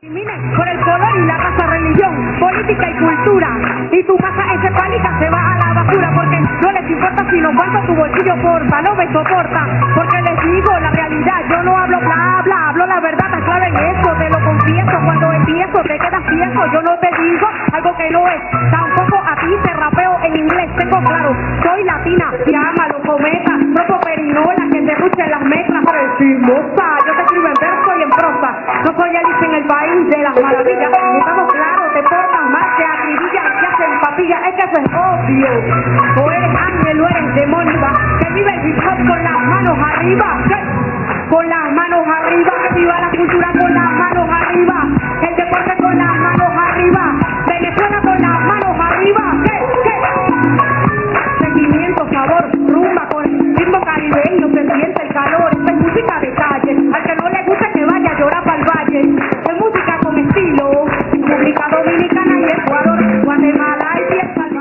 Discriminen por el color y la raza, religión, política y cultura. Y tu masa encefálica se va a la basura porque no les importa si no cuánto tu bolsillo porta, no me soporta. Porque les digo la realidad, yo no hablo bla bla, hablo la verdad, tan clave en eso, te lo confieso. Cuando empiezo te quedas viejo, yo no te digo algo que no es. Tampoco a ti te rapeo en inglés, tengo claro, soy latina, llámalo, cometa, propo perinola, que te ruchen las precimosa. Yo te de las maravillas. Estamos claros, te portas mal, te acribillas, te hacen papillas, es que eso es obvio. O eres ángel o eres demonio, que vive el hip con las manos arriba.